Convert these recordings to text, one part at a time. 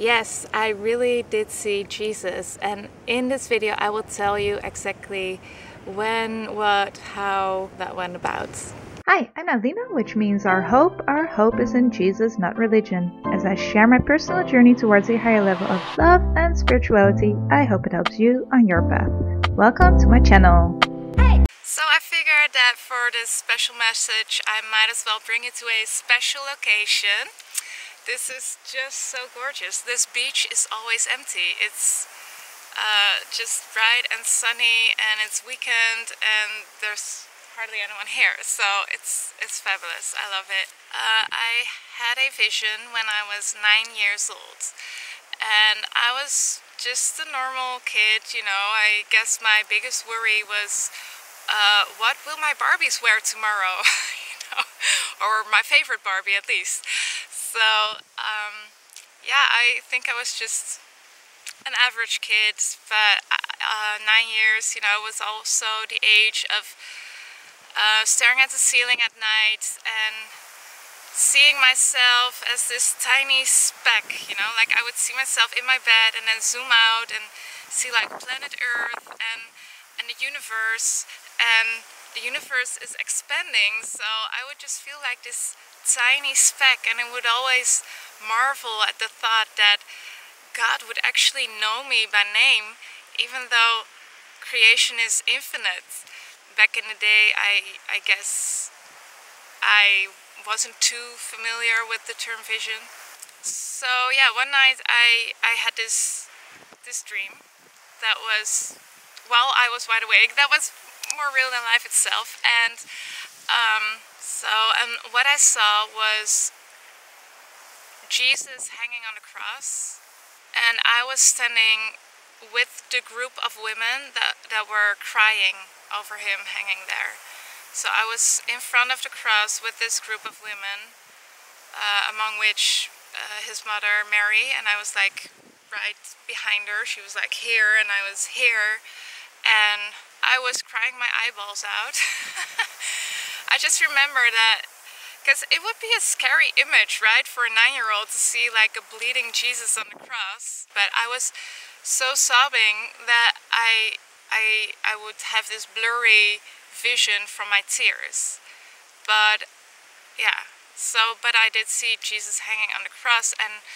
Yes, I really did see Jesus, and in this video, I will tell you exactly when, what, how that went about. Hi, I'm Alina, which means our hope. Our hope is in Jesus, not religion. As I share my personal journey towards a higher level of love and spirituality, I hope it helps you on your path. Welcome to my channel. So I figured that for this special message, I might as well bring you to a special location. This is just so gorgeous. This beach is always empty. It's uh, just bright and sunny and it's weekend and there's hardly anyone here, so it's it's fabulous. I love it. Uh, I had a vision when I was nine years old, and I was just a normal kid. You know, I guess my biggest worry was, uh, what will my Barbies wear tomorrow? you know, or my favorite Barbie at least. So um, yeah, I think I was just an average kid, but uh, nine years, you know, I was also the age of uh, staring at the ceiling at night and seeing myself as this tiny speck, you know, like I would see myself in my bed and then zoom out and see like planet Earth and, and the universe and the universe is expanding. So I would just feel like this tiny speck and I would always marvel at the thought that God would actually know me by name even though creation is infinite back in the day, I, I guess I wasn't too familiar with the term vision. So yeah, one night I, I had this, this dream that was, while I was wide awake, that was more real than life itself. And um, so um, what I saw was Jesus hanging on the cross and I was standing with the group of women that, that were crying over him hanging there. So I was in front of the cross with this group of women, uh, among which uh, his mother, Mary, and I was like right behind her. She was like here, and I was here, and I was crying my eyeballs out. I just remember that because it would be a scary image, right, for a nine year old to see like a bleeding Jesus on the cross. But I was so sobbing that I, I, I would have this blurry vision from my tears. But yeah, so, but I did see Jesus hanging on the cross. And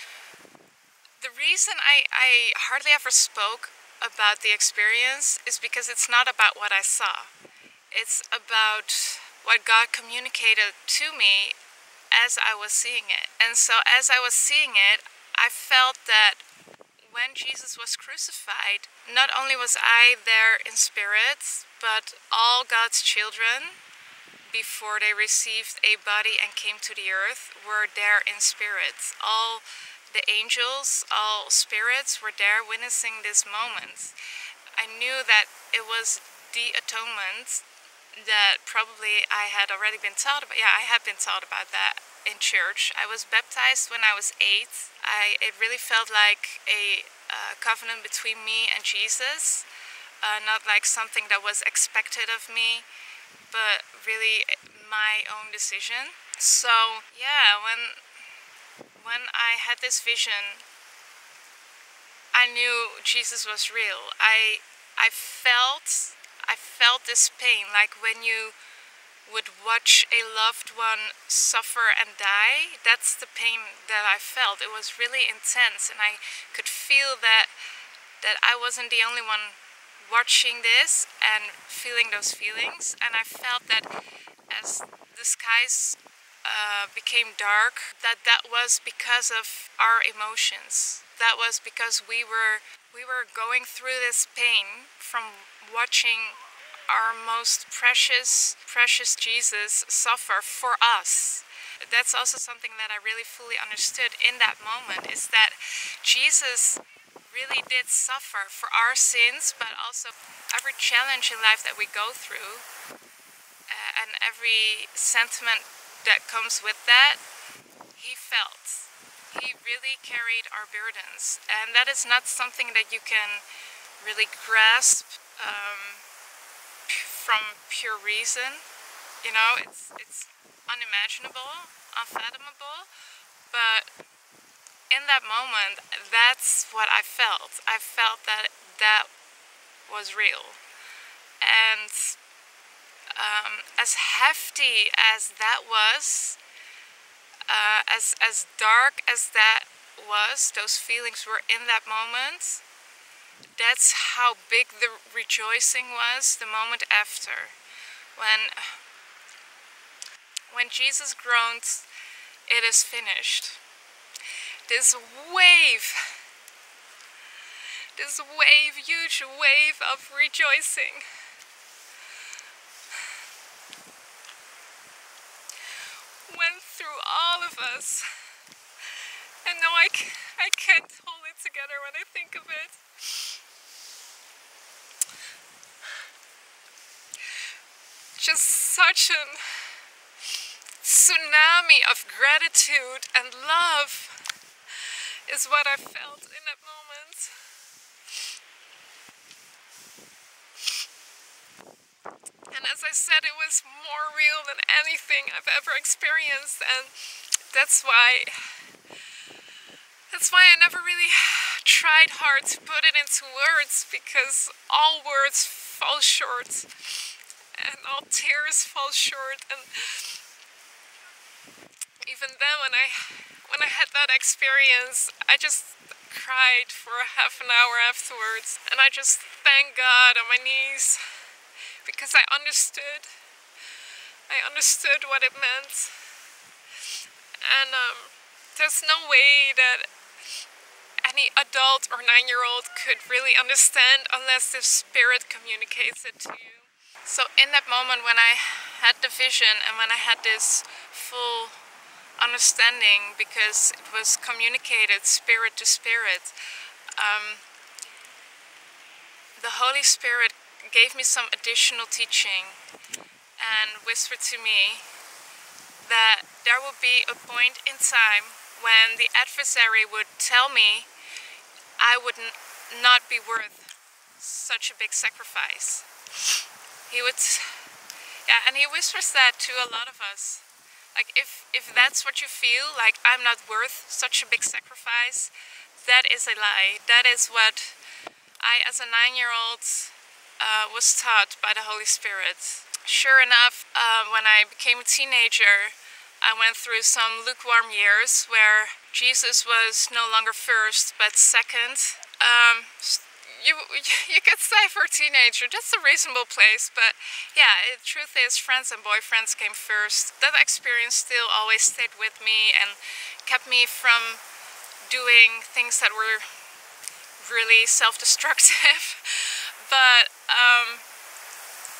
the reason I, I hardly ever spoke about the experience is because it's not about what I saw. It's about what God communicated to me as I was seeing it. And so as I was seeing it, I felt that when Jesus was crucified, not only was I there in spirit, but all God's children, before they received a body and came to the earth, were there in spirit. All the angels, all spirits were there witnessing this moment. I knew that it was the atonement that probably I had already been taught about. Yeah, I had been taught about that in church. I was baptized when I was eight. I it really felt like a uh, covenant between me and Jesus, uh, not like something that was expected of me, but really my own decision. So yeah, when when I had this vision, I knew Jesus was real. I I felt I felt this pain like when you would watch a loved one suffer and die, that's the pain that I felt. It was really intense and I could feel that that I wasn't the only one watching this and feeling those feelings and I felt that as the skies uh, became dark that that was because of our emotions that was because we were we were going through this pain from watching our most precious, precious Jesus suffer for us. That's also something that I really fully understood in that moment is that Jesus really did suffer for our sins, but also every challenge in life that we go through uh, and every sentiment that comes with that, he felt. He really carried our burdens, and that is not something that you can really grasp. Um, from pure reason. You know, it's it's unimaginable, unfathomable, but in that moment, that's what I felt. I felt that that was real. And um, as hefty as that was, uh, as, as dark as that was, those feelings were in that moment, that's how big the rejoicing was the moment after. When, when Jesus groaned, it is finished. This wave, this wave, huge wave of rejoicing went through all of us. And now I, I can't hold it together when I think of it. Just such a tsunami of gratitude and love is what I felt in that moment. And as I said, it was more real than anything I've ever experienced, and that's why that's why I never really tried hard to put it into words because all words fall short and all tears fall short and even then when I when I had that experience I just cried for half an hour afterwards and I just thank God on my knees because I understood I understood what it meant and um, there's no way that any adult or nine year old could really understand unless the spirit communicates it to you. So, in that moment when I had the vision and when I had this full understanding because it was communicated spirit to spirit, um, the Holy Spirit gave me some additional teaching and whispered to me that there will be a point in time when the adversary would tell me I would not be worth such a big sacrifice. He would, yeah, and he whispers that to a lot of us. Like if if that's what you feel, like I'm not worth such a big sacrifice, that is a lie. That is what I, as a nine-year-old, uh, was taught by the Holy Spirit. Sure enough, uh, when I became a teenager, I went through some lukewarm years where Jesus was no longer first but second. Um, you you could say for a teenager that's a reasonable place, but yeah, the truth is friends and boyfriends came first. That experience still always stayed with me and kept me from doing things that were really self-destructive. but um,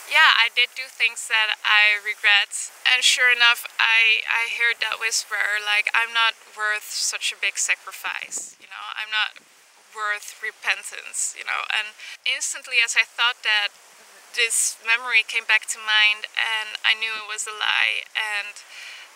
yeah, I did do things that I regret. And sure enough, I, I heard that whisper, like, I'm not worth such a big sacrifice, you know, I'm not worth repentance, you know. And instantly, as I thought that, this memory came back to mind, and I knew it was a lie. And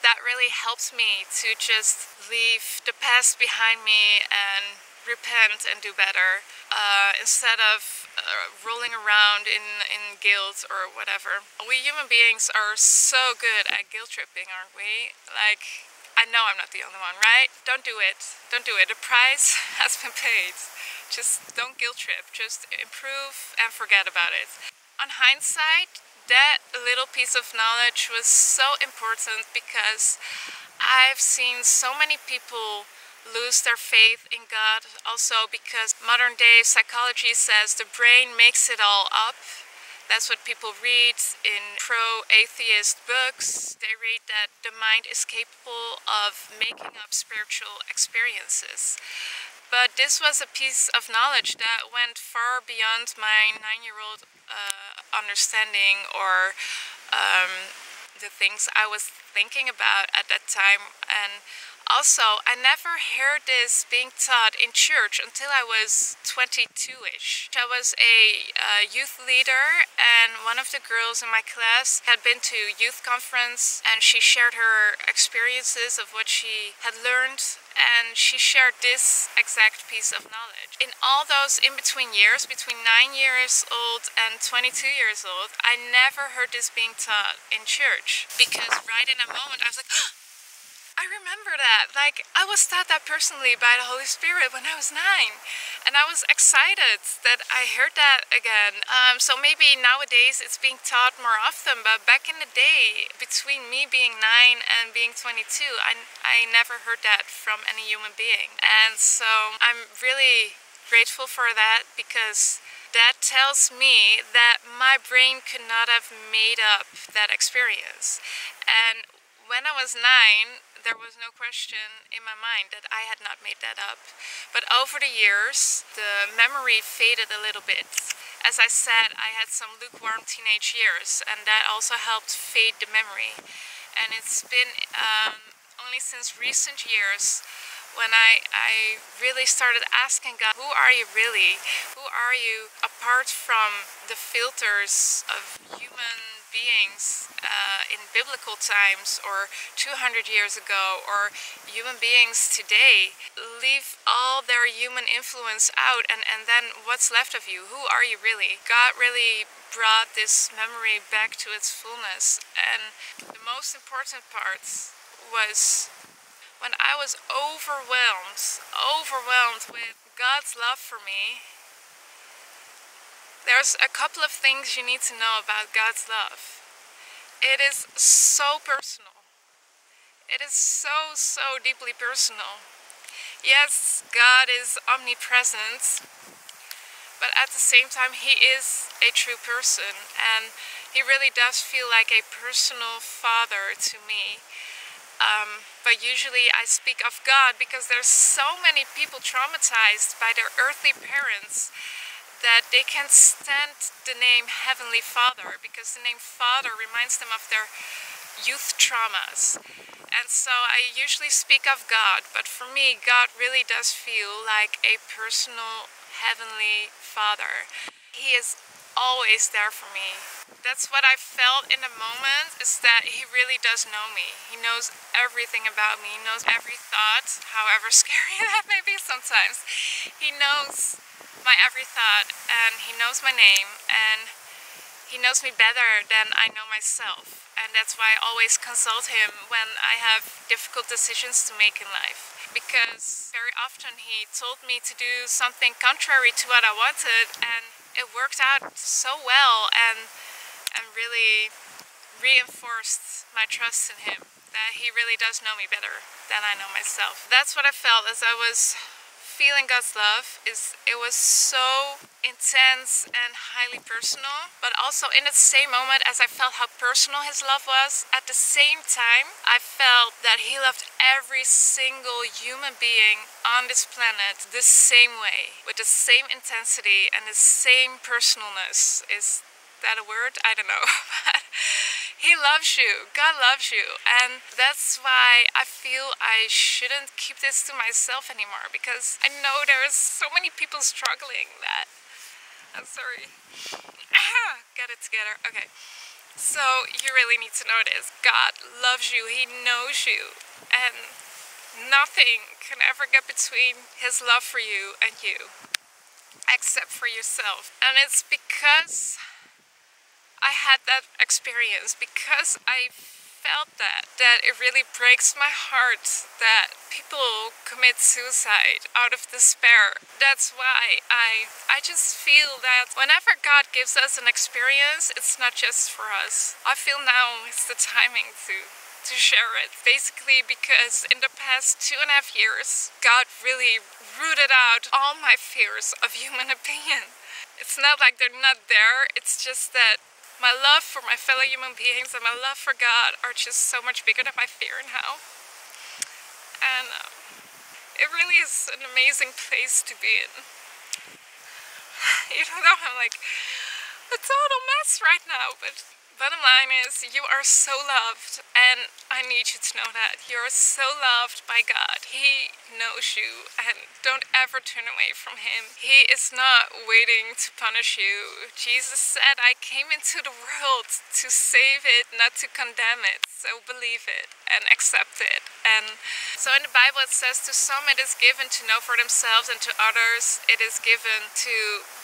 that really helped me to just leave the past behind me and repent and do better uh, instead of uh, rolling around in, in guilt or whatever. We human beings are so good at guilt tripping, aren't we? Like, I know I'm not the only one, right? Don't do it. Don't do it. The price has been paid. Just don't guilt trip. Just improve and forget about it. On hindsight, that little piece of knowledge was so important because I've seen so many people lose their faith in God also because modern day psychology says the brain makes it all up. That's what people read in pro atheist books. They read that the mind is capable of making up spiritual experiences. But this was a piece of knowledge that went far beyond my nine year old uh, understanding or um, the things I was thinking about at that time. And also, I never heard this being taught in church until I was 22 ish. I was a uh, youth leader, and one of the girls in my class had been to youth conference and she shared her experiences of what she had learned and she shared this exact piece of knowledge. In all those in between years, between 9 years old and 22 years old, I never heard this being taught in church because right in a moment I was like, I remember that. Like, I was taught that personally by the Holy Spirit when I was nine. And I was excited that I heard that again. Um, so maybe nowadays it's being taught more often, but back in the day, between me being nine and being 22, I, I never heard that from any human being. And so I'm really grateful for that because that tells me that my brain could not have made up that experience. And when I was nine, there was no question in my mind that I had not made that up. But over the years, the memory faded a little bit. As I said, I had some lukewarm teenage years, and that also helped fade the memory. And it's been um, only since recent years when I, I really started asking God, who are you really? Who are you apart from the filters of human beings uh, in biblical times or 200 years ago or human beings today leave all their human influence out and, and then what's left of you? Who are you really? God really brought this memory back to its fullness and the most important part was when I was overwhelmed, overwhelmed with God's love for me there's a couple of things you need to know about God's love. It is so personal. It is so, so deeply personal. Yes, God is omnipresent, but at the same time, He is a true person, and He really does feel like a personal father to me. Um, but usually I speak of God because there's so many people traumatized by their earthly parents that they can't stand the name Heavenly Father because the name Father reminds them of their youth traumas. And so I usually speak of God, but for me, God really does feel like a personal Heavenly Father. He is always there for me. That's what I felt in the moment is that he really does know me. He knows everything about me. He knows every thought, however scary that may be sometimes. He knows my every thought and he knows my name and he knows me better than I know myself and that's why I always consult him when I have difficult decisions to make in life because very often he told me to do something contrary to what I wanted and it worked out so well and and really reinforced my trust in him that he really does know me better than I know myself. That's what I felt as I was feeling God's love is it was so intense and highly personal, but also in the same moment as I felt how personal his love was, at the same time I felt that he loved every single human being on this planet the same way, with the same intensity and the same personalness. Is that a word? I don't know. He loves you. God loves you. And that's why I feel I shouldn't keep this to myself anymore because I know there's so many people struggling that. I'm sorry. Get it together. Okay. So you really need to know this. God loves you. He knows you. And nothing can ever get between his love for you and you except for yourself. And it's because I had that experience because I felt that that it really breaks my heart that people commit suicide out of despair. That's why I I just feel that whenever God gives us an experience, it's not just for us. I feel now it's the timing to to share it. Basically because in the past two and a half years, God really rooted out all my fears of human opinion. It's not like they're not there, it's just that my love for my fellow human beings and my love for God are just so much bigger than my fear now. And um, it really is an amazing place to be in. Even though I'm like a total mess right now, but bottom line is you are so loved and I need you to know that you're so loved by God. He knows you and don't ever turn away from him. He is not waiting to punish you. Jesus said, I came into the world to save it, not to condemn it. So believe it and accept it. And so in the Bible it says to some it is given to know for themselves and to others it is given to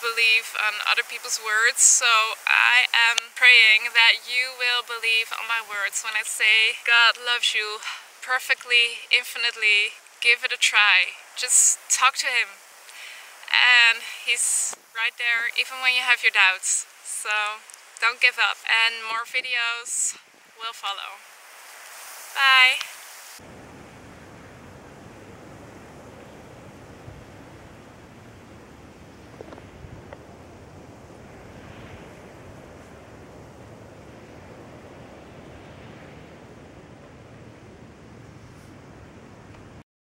believe on other people's words. So I am praying that you will believe on my words when I say God loves you perfectly, infinitely. Give it a try. Just talk to him. And he's right there even when you have your doubts. So don't give up. And more videos will follow. Bye.